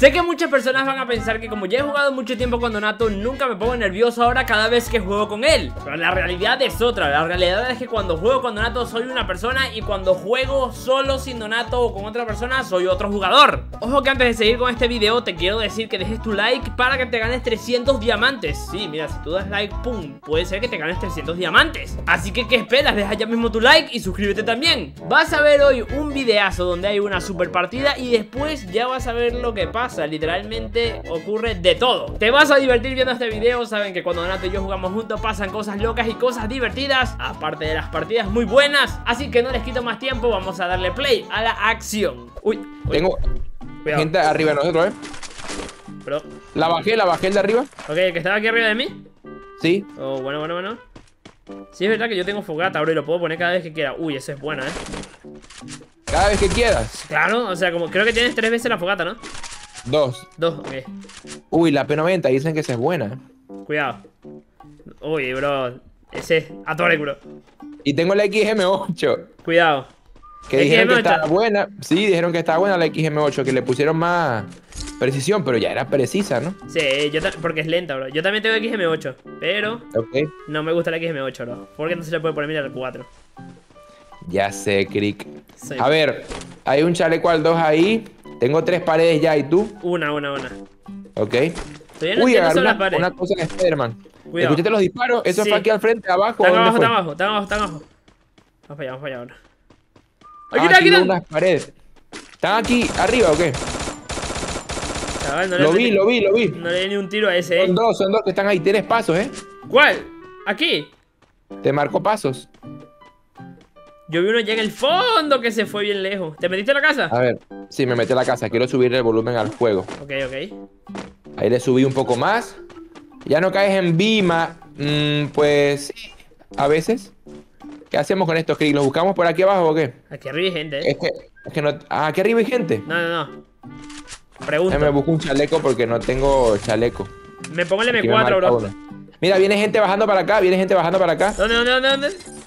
Sé que muchas personas van a pensar que como ya he jugado mucho tiempo con Donato, nunca me pongo nervioso ahora cada vez que juego con él. Pero la realidad es otra, la realidad es que cuando juego con Donato soy una persona y cuando juego solo sin Donato o con otra persona soy otro jugador. Ojo que antes de seguir con este video te quiero decir que dejes tu like para que te ganes 300 diamantes. Sí, mira, si tú das like, pum, puede ser que te ganes 300 diamantes. Así que, ¿qué esperas? Deja ya mismo tu like y suscríbete también. Vas a ver hoy un videazo donde hay una super partida y después ya vas a ver lo que pasa. Literalmente ocurre de todo. Te vas a divertir viendo este video. Saben que cuando Donato y yo jugamos juntos pasan cosas locas y cosas divertidas, aparte de las partidas muy buenas. Así que no les quito más tiempo, vamos a darle play a la acción. Uy, uy. Tengo Cuidado. gente arriba de nosotros, ¿eh? Pero, La bajé, la bajé el de arriba. ok, el que estaba aquí arriba de mí. Sí. Oh, bueno, bueno, bueno. Sí, es verdad que yo tengo fogata, bro, y lo puedo poner cada vez que quiera. Uy, eso es bueno, ¿eh? Cada vez que quieras. Claro, o sea, como creo que tienes tres veces la fogata, ¿no? Dos. Dos, ok. Uy, la P90 dicen que esa es buena. Cuidado. Uy, bro. Ese es Atore, bro. Y tengo la XM8. Cuidado. Que ¿XM8? dijeron que estaba buena. Sí, dijeron que estaba buena la XM8, que le pusieron más precisión, pero ya era precisa, ¿no? Sí, yo porque es lenta, bro. Yo también tengo XM8, pero no me gusta la XM8, bro. Porque no se le puede poner mira el 4. Ya sé, Crick. Sí. A ver, hay un chaleco al 2 ahí. Tengo tres paredes ya, ¿y tú? Una, una, una. Ok. Todavía no Uy, agarré una, una cosa de Spider-Man. ¿Escuchaste los disparos? ¿Eso Sí. fue aquí al frente, abajo? Están ¿Dónde abajo, están abajo, están abajo, están abajo. Vamos para allá, vamos para allá ahora. Ah, Aquí está, aquí veo está. unas paredes. ¿Están aquí arriba o qué? Chaval, no le Lo vi, lo vi, lo vi. No le di ni un tiro a ese, eh. Son dos, son dos que están ahí. Tienes pasos, ¿eh? ¿Cuál? ¿Aquí? Te marco pasos. Yo vi uno ya en el fondo que se fue bien lejos. ¿Te metiste a la casa? A ver, sí, me metí a la casa. Quiero subirle el volumen al juego. Ok, ok. Ahí le subí un poco más. Ya no caes en Bima. Mm, pues sí, a veces. ¿Qué hacemos con estos Crick? ¿Los buscamos por aquí abajo o qué? Aquí arriba hay gente, eh. Es que, es que no. Ah, aquí arriba hay gente. No, no, no. Pregunta. me busco un chaleco porque no tengo chaleco. Me pongo el Aquí me M4, marca bro. uno. Mira, viene gente bajando para acá, viene gente bajando para acá. ¿Dónde, dónde, dónde, dónde?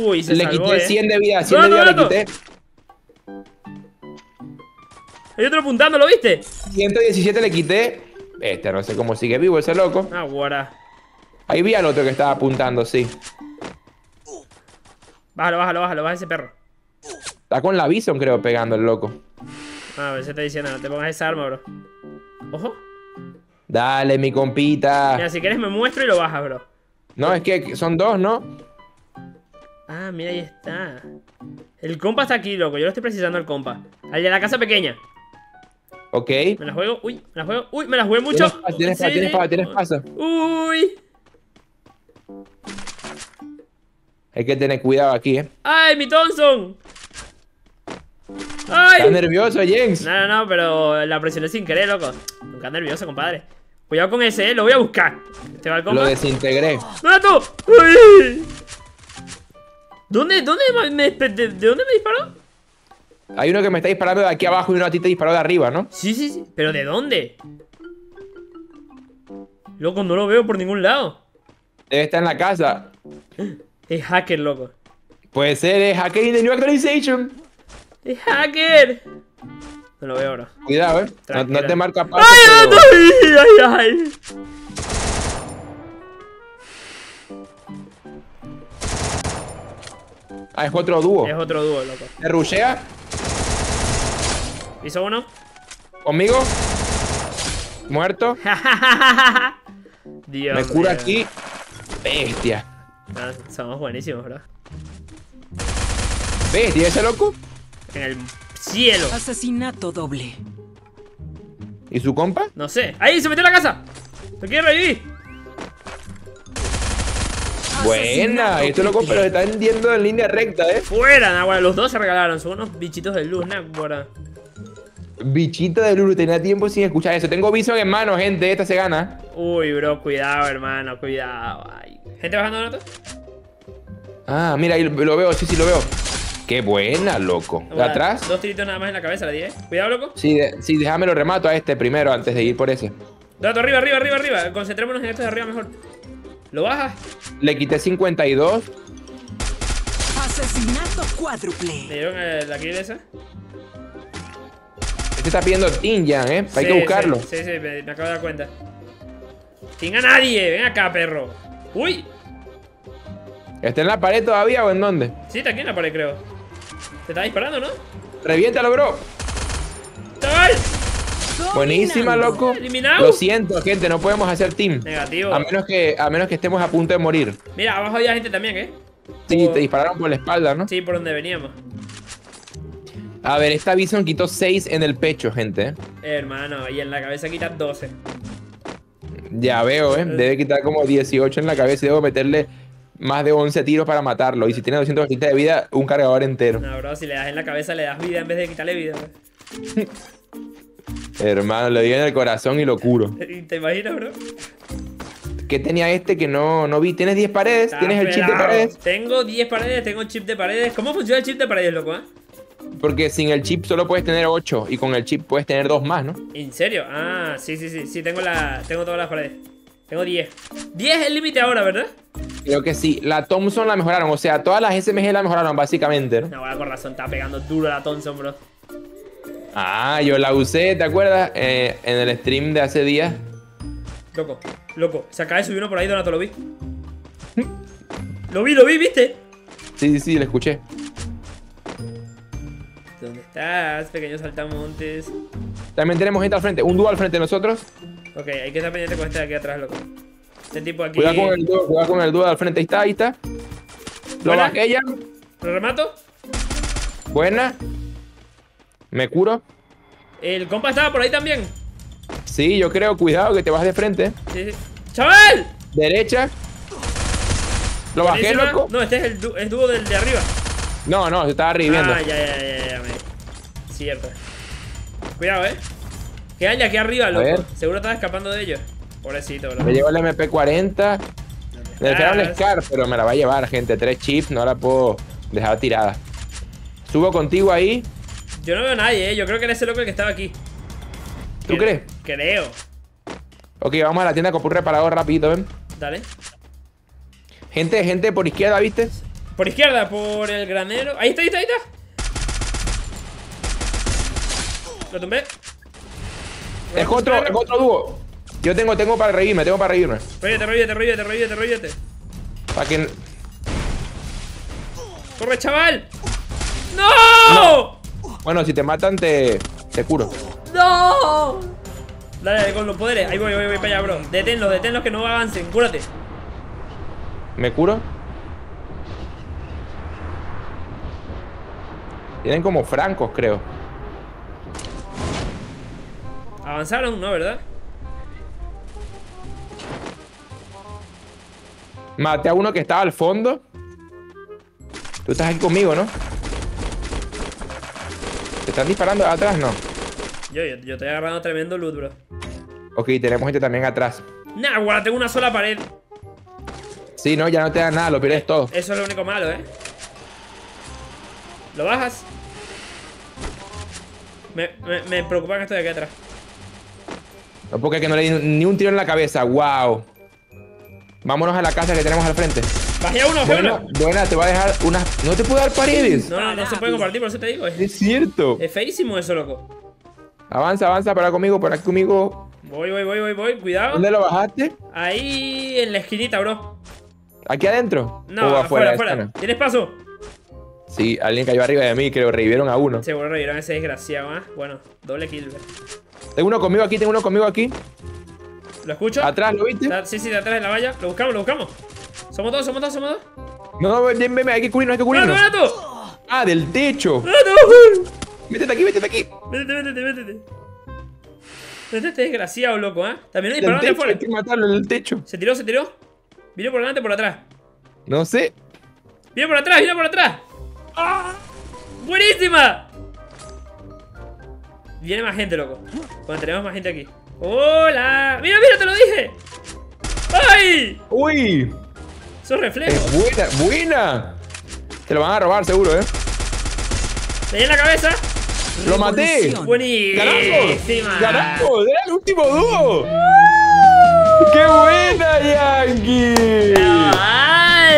Uy, se le salvó, quité eh. 100 de vida, 100 No, de vida no, le quité. Hay otro apuntando, ¿lo viste? 117 le quité. Este, no sé cómo sigue vivo ese loco. Ah, guara. Ahí vi al otro que estaba apuntando, sí. Bájalo, bájalo, bájalo, baja ese perro. Está con la Bison, creo, pegando el loco. Ah, a ver, se está diciendo, no te pongas esa arma, bro. Ojo. Dale, mi compita. Mira, si quieres me muestro y lo bajas, bro. No, es que son dos, ¿no? Ah, mira, ahí está. El compa está aquí, loco. Yo lo estoy precisando el compa. Al de la casa pequeña. Ok. Me la juego. Uy, me la juego. Uy, me la jugué mucho. Tienes paso, tienes paso, tienes paso. Uy. Hay que tener cuidado aquí, ¿eh? ¡Ay, mi Thompson! Estás ¡Ay! nervioso, James. No, no, no, pero la presioné sin querer, loco. Nunca nervioso, compadre. Cuidado con ese, eh. Lo voy a buscar. ¿Te va el Lo desintegré. ¿Dónde tú? ¡Uy! ¿Dónde, dónde me, de, de dónde me disparó? Hay uno que me está disparando de aquí abajo y uno a ti te disparó de arriba, ¿no? Sí, sí, sí. ¿Pero de dónde? Loco, no lo veo por ningún lado. Debe estar en la casa. Es hacker, loco. Puede ser, es Hacker in the New Actualization. ¡Es hacker! No lo veo ahora. Cuidado, eh. No, te marca paso. ¡Ay, pero- ay, ay, ay! Ah, es otro dúo. Es otro dúo, loco. ¿Te rushea? ¿Hizo uno? ¿Conmigo? ¿Muerto? Dios Me cura aquí. Bestia. Ah, somos buenísimos, bro. Bestia, ese loco. En el cielo. Asesinato doble. ¿Y su compa? No sé. ¡Ahí! ¡Se metió en la casa! ¡Lo quiere revivir! Buena. Esto loco, pero se está hendiendo en línea recta, eh. ¡Fuera! Nahuara! Los dos se regalaron. Son unos bichitos de luz, Nahuara. Bichito de Lulu, tenía tiempo sin escuchar eso. Tengo Bison en mano, gente. Esta se gana. Uy, bro, cuidado, hermano, cuidado. Ay. ¿Gente bajando nota? Ah, mira, ahí lo, lo veo, sí, sí, lo veo. Qué buena, loco. ¿De atrás? Dos tiritos nada más en la cabeza, la di, eh. Cuidado, loco. Sí, de- sí, déjame lo remato a este primero antes de ir por ese. Dato, arriba, arriba, arriba, arriba. Concentrémonos en estos de arriba mejor. ¿Lo bajas? Le quité 52. Asesinato cuádruple. ¿Le dieron eh, la kill esa? Ese Este está pidiendo Tinjan, ¿eh? Hay Sí, que buscarlo. Sí, sí, sí, me, me acabo de dar cuenta. Tenga nadie, ven acá, perro. Uy, ¿Está en la pared todavía o en dónde? sí, está aquí en la pared, creo. Te está disparando, ¿no? Reviéntalo, bro. Buenísima, loco. Eliminado. Lo siento, gente, no podemos hacer team. Negativo. A menos que, a menos que estemos a punto de morir. Mira, abajo había gente también, ¿eh? Sí, te dispararon por la espalda, ¿no? Sí, por donde veníamos. A ver, esta Bison quitó 6 en el pecho, gente. Hermano, y en la cabeza quitas 12. Ya veo, ¿eh? Debe quitar como 18 en la cabeza y debo meterle más de 11 tiros para matarlo. Y si tiene 220 de vida, un cargador entero. No, bro, si le das en la cabeza le das vida en vez de quitarle vida. Hermano, le di en el corazón y lo curo. ¿Te imaginas, bro? ¿Qué tenía este que no, no vi? ¿Tienes 10 paredes? Está ¿Tienes el chip de paredes? Tengo 10 paredes, tengo chip de paredes. ¿Cómo funciona el chip de paredes, loco, ah? Porque sin el chip solo puedes tener 8 y con el chip puedes tener 2 más, ¿no? ¿En serio? Ah, sí, sí, sí. Sí, tengo, la, tengo todas las paredes. Tengo 10. 10 es el límite ahora, ¿verdad? Creo que sí. La Thompson la mejoraron, o sea, todas las SMG la mejoraron básicamente, ¿no? No, con razón, está pegando duro la Thompson, bro. Ah, yo la usé, ¿te acuerdas? Eh, en el stream de hace días. Loco, loco. Se acaba de subir uno por ahí, Donato, lo vi. Lo vi, lo vi, ¿viste? Sí, sí, sí, la escuché. ¿Dónde estás, pequeño saltamontes? También tenemos gente al frente, un dúo al frente de nosotros. Ok, hay que estar pendiente con este de aquí atrás, loco. Este tipo aquí. Cuidado con el dúo, cuidado con el dúo al frente, ahí está, ahí está. Lo ya. ¿Lo remato? Buena. Me curo. El compa estaba por ahí también. Sí, yo creo, cuidado que te vas de frente. Sí, sí. ¡Chaval! Derecha. Lo bajé, Buenísima. loco. No, este es el du- dúo del de arriba. No, no, se estaba reviviendo. Ah, ya, ya, ya, ya, me... Cierto. Cuidado, eh. Quedan ya aquí arriba, loco. Seguro estás escapando de ellos. Pobrecito, bro. Me llevo el MP40. Me dejaron estás? Scar, pero me la va a llevar, gente. Tres chips, no la puedo dejar tirada. Subo contigo ahí. Yo no veo a nadie, eh. Yo creo que eres el loco el que estaba aquí. ¿Tú Cre- crees? Creo. Ok, vamos a la tienda a comprar un reparador rapidito, ven. Dale. Gente, gente por izquierda, ¿viste? Por izquierda, por el granero. Ahí está, ahí está, ahí está. Lo tumbé. Es otro, es otro dúo. Yo tengo, tengo para reírme, tengo para reírme. Ríete, ríete, ríete, ríete, ríete. Para que. ¡Corre, chaval! ¡No! Bueno, si te matan, te, te curo. ¡No! Dale, dale, con los poderes. Ahí voy, voy, voy para allá, bro. Deténlos, deténlos que no avancen. Cúrate. ¿Me curo? Tienen como francos, creo. Avanzaron, ¿no? ¿Verdad? Maté a uno que estaba al fondo. Tú estás aquí conmigo, ¿no? ¿Te están disparando atrás? No. Yo, yo, yo estoy agarrando tremendo loot, bro. Ok, tenemos gente también atrás. Nah, guarda, tengo una sola pared. Sí, no, ya no te da nada, lo pierdes todo. Eso es lo único malo, ¿eh? ¿Lo bajas? Me, me, me preocupa que estoy aquí atrás. No, porque es que no le di ni un tiro en la cabeza. Wow. Vámonos a la casa que tenemos al frente. Bajé a uno, bajé Buena, uno. buena, te va a dejar unas. No te puedo dar paredes. No, no, no se puede compartir, por eso te digo. Es, Es cierto. es feísimo eso, loco. Avanza, avanza, para conmigo, aquí conmigo. Voy, voy, voy, voy, voy. Cuidado. ¿Dónde lo bajaste? Ahí en la esquinita, bro. ¿Aquí adentro? No, ¿O afuera, afuera. ¿Tienes paso? Sí, alguien cayó arriba de mí, creo, revivieron a uno. Seguro revivieron a ese desgraciado, ¿ah? Bueno, doble kill. bro. Tengo uno conmigo aquí, tengo uno conmigo aquí. ¿Lo escucho? Atrás, ¿lo viste? Sí, sí, de atrás de la valla. Lo buscamos, lo buscamos. Somos dos, somos dos, somos dos. No, no, ven, ven, hay que cubrirnos, hay que ¡Donato, cubrirnos. Donato! Ah, del techo. ¡Donato! Métete aquí, métete aquí. Métete, métete, métete. Métete este desgraciado, loco, ¿ah? También hay de afuera. que matarlo en el techo. Se tiró, se tiró. Vino por delante, por atrás. No sé. Viene por atrás, viene por atrás. ¡Ah! ¡Buenísima! Viene más gente, loco. Cuando tenemos más gente aquí. ¡Hola! ¡Mira, mira, te lo dije! ¡Ay! Uy, Esos reflejos. es buena, buena. Te lo van a robar seguro, ¿eh? Le di en la cabeza. ¡Lo maté! Buenísima. ¡Ganamos! ¡Ganamos! ¡Era el último dúo! ¡Qué buena, Yankee! ¡Ay!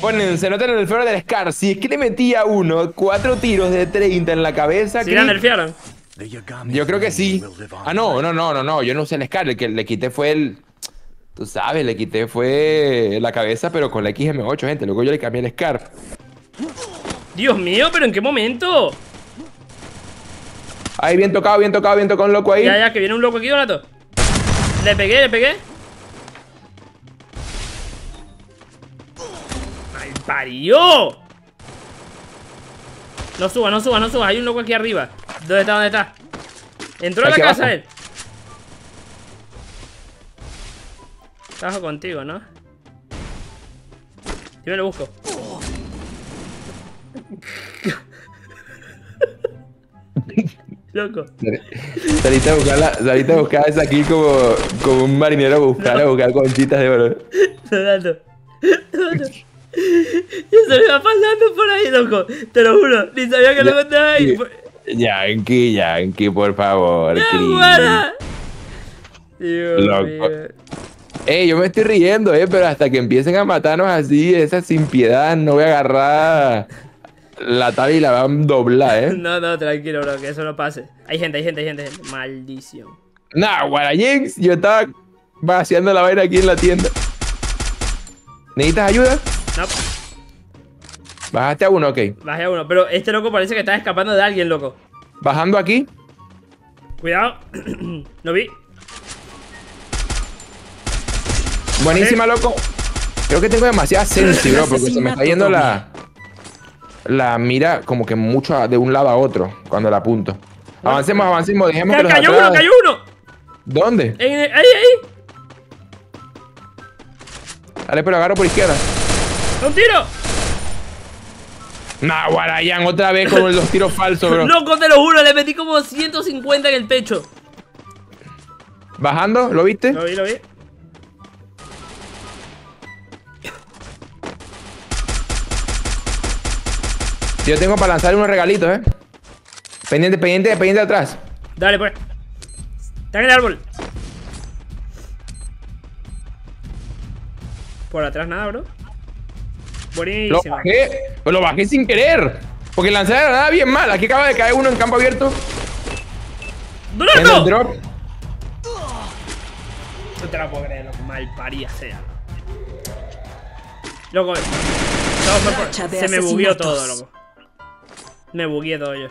Ponen, se nota en el feo del Scar. Si es que le metía uno, cuatro tiros de 30 en la cabeza. Si la nerfearon. yo creo que sí. Ah, no, no, no, no, no. Yo no usé el Scar. El que le quité fue el. Tú sabes, le quité fue la cabeza, pero con la XM8, gente. Luego yo le cambié el Scar. Dios mío, pero ¿en qué momento? Ahí, bien tocado, bien tocado, bien tocado un loco ahí. Ya, ya, que viene un loco aquí, Donato. Le pegué, le pegué. ¡Ay, parió! No suba, no suba, no suba. Hay un loco aquí arriba. ¿Dónde está? ¿Dónde está? Entró a la casa abajo. él. Trabajo contigo, ¿no? Yo me lo busco. Loco. Saliste a buscarla, saliste a buscar esa aquí como, como un marinero a buscar, a buscar conchitas de oro. Donato. Donato. Yo se me iba pasando por ahí, loco. Te lo juro. Ni sabía que lo estaba ahí. Yankee, Yankee, por favor. ¡Ya, Chris. guara! Dios Loco. mío. Ey, yo me estoy riendo, eh, pero hasta que empiecen a matarnos así, esa sin piedad, no voy a agarrar la tabla y la van a doblar, eh. No, no, tranquilo, bro, que eso no pase. Hay gente, hay gente, hay gente, hay gente. Maldición. Nah, Guarayens, yo estaba vaciando la vaina aquí en la tienda. ¿Necesitas ayuda? No, Bajaste a uno, ok. bajé a uno. Pero este loco parece que está escapando de alguien, loco. Bajando aquí. Cuidado. Lo vi. Buenísima, loco. Creo que tengo demasiada sensi, bro, porque se me está yendo la. La mira como que mucho de un lado a otro cuando la apunto. Avancemos, avancemos, dejemos que ¡Ca- los ¡Cayó uno, cayó uno! ¿Dónde? ¡Ahí, ahí! Dale, pero agarro por izquierda. ¡Un tiro! Nah, Guarayan, otra vez con los tiros falsos, bro. Loco, te lo juro, le metí como 150 en el pecho. Bajando, ¿lo viste? Lo vi, lo vi. Yo tengo para lanzar unos regalitos, eh. Pendiente, pendiente, pendiente atrás. Dale, pues. Está en el árbol. Por atrás nada, bro. Lo Buenísimo. bajé, pues lo bajé sin querer. Porque lancé la granada bien mal. Aquí acaba de caer uno en campo abierto. En el ¡Donato! drop. No te la puedo creer, loco. Mal paría sea. Loco. de Se me bugueó todo, loco. Me bugueé todo yo.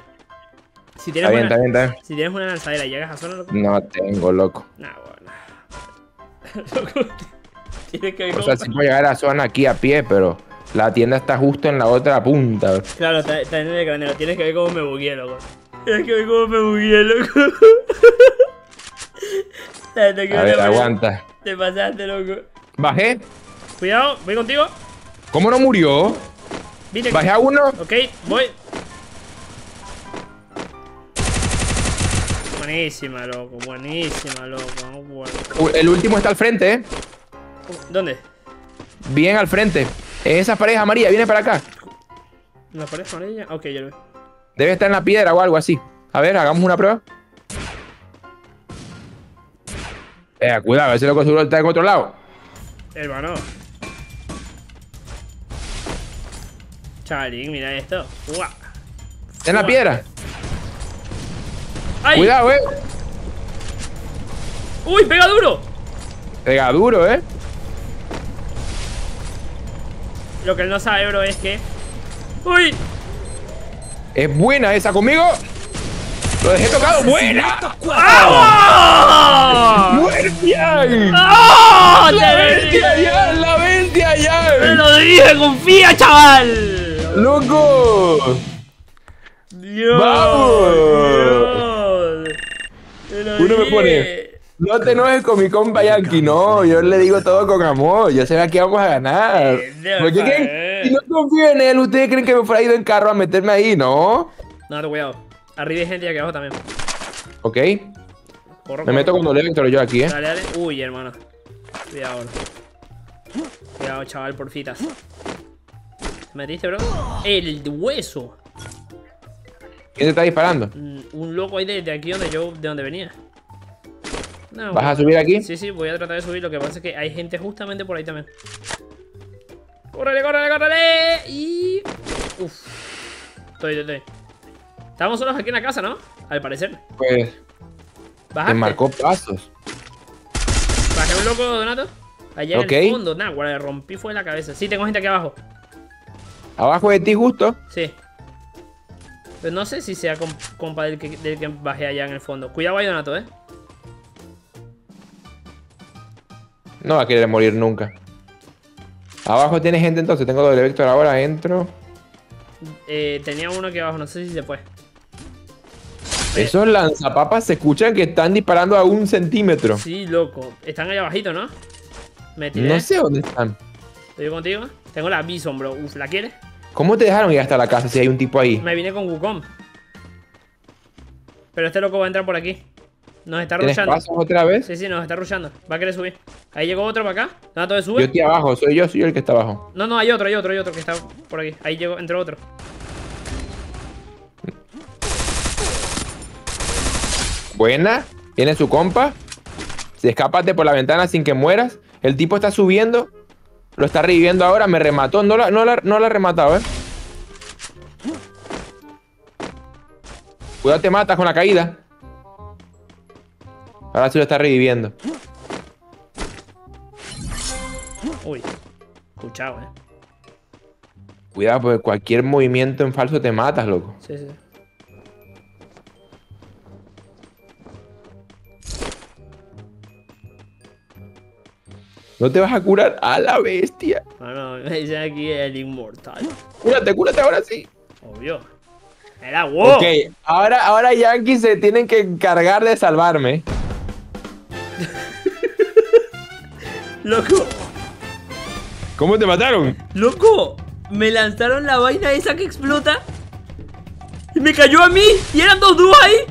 Si tienes, bien, una, está bien, está bien. si tienes una lanzadera y llegas a zona, loco. No tengo, loco. Nah, bueno. Loco, Tienes que ver O sea, sí puedo llegar a la zona aquí a pie, pero la tienda está justo en la otra punta. bro. Claro, está, está en el granero. Tienes que ver cómo me bugueé, loco. Tienes que ver cómo me bugueé, loco. A ver, aguanta. Te pasaste, loco. Bajé. Cuidado, voy contigo. ¿Cómo no murió? Vine. Bajé a uno. Ok, voy. Buenísima, loco. Buenísima, loco. puedo. El último está al frente, eh. ¿Dónde? Bien al frente. En esa pared amarilla, viene para acá. ¿La pared amarilla? Ok, ya lo veo. Debe estar en la piedra o algo así. A ver, hagamos una prueba. Eh, cuidado, ese loco seguro está en otro lado. Hermano. Chavalín, mira esto. Uah. Está en la piedra. ¡Ay! Cuidado, eh. ¡Uy, pega duro! Pega duro, eh. Lo que él no sabe, bro, es que. ¡Uy! Es buena esa conmigo. Lo dejé tocado. ¡Buena! ¡Ah! ¡Buena! ¡Ah! ¡La ¡Te bestia ya! ¡La bestia ¡Te ya! lo dije! ¡Confía, chaval! ¡Loco! ¡Dios! ¡Vamos! Uno me pone. No te enojes con mi compa Yankee, no, yo le digo todo con amor, yo sé que aquí vamos a ganar. Pendejo, ¿Por qué creen? eh. Si no confío en él, ¿ustedes creen que me fuera ido en carro a meterme ahí? No. No, te cuidado. Arriba hay gente y aquí abajo también. Ok, Corro, me meto con doble Héctor yo aquí, eh. Dale, dale. Uy, hermano. Cuidado, bro. Cuidado, chaval, porfitas. ¿Te metiste, bro? El hueso. ¿Quién te está disparando? Mm, Un loco ahí de, de aquí donde yo, de donde venía. No, ¿Vas a subir aquí? Sí, sí, voy a tratar de subir. Lo que pasa es que hay gente justamente por ahí también. ¡Córrele, córrele, córrele! Y... Uf. Estoy, estoy. Estamos solos aquí en la casa, ¿no? Al parecer. Pues, te Bajaste. marcó pasos. Bajé un loco, Donato. Allá en el fondo. Nah, guarda, le rompí fue la cabeza. Sí, tengo gente aquí abajo. Abajo de ti justo. Sí. Pero no sé si sea com- compa del que, del que bajé allá en el fondo. Cuidado ahí, Donato, ¿eh? No va a querer morir nunca. Abajo tiene gente entonces. Tengo doble vector ahora. Entro. Eh, Tenía uno aquí abajo, no sé si se fue. Esos lanzapapas se escuchan que están disparando a un centímetro. Sí, loco. Están allá abajito, ¿no? Me tiré. No sé dónde están. ¿Estoy contigo? Tengo la Bison, bro. Uf, ¿la quieres? ¿Cómo te dejaron ir hasta la casa si hay un tipo ahí? Me vine con Wukong. Pero este loco va a entrar por aquí. Nos está ¿Tienes rushando. pasos otra vez? Sí, sí, nos está rushando. Va a querer subir. Ahí llegó otro para acá. Donato de Yo sube. estoy abajo. Soy yo, soy yo el que está abajo. No, no, hay otro, hay otro, hay otro que está por aquí. Ahí llegó, entró otro. Buena. Viene su compa. Se escápate por la ventana sin que mueras. El tipo está subiendo. Lo está reviviendo ahora. Me remató. No la, no la, no la ha rematado, eh. Cuidado, te matas con la caída. Ahora sí lo está reviviendo. Uy. Escuchado, eh. Cuidado, porque cualquier movimiento en falso te matas, loco. Sí, sí. No te vas a curar a la bestia. No, no, me dicen aquí el inmortal. Cúrate, cúrate ahora sí. Obvio. Era wow. Ok, ahora, ahora Yankees se tienen que encargar de salvarme. Loco. ¿Cómo te mataron? Loco. Me lanzaron la vaina esa que explota. Y me cayó a mí. Y eran dos dúos ahí.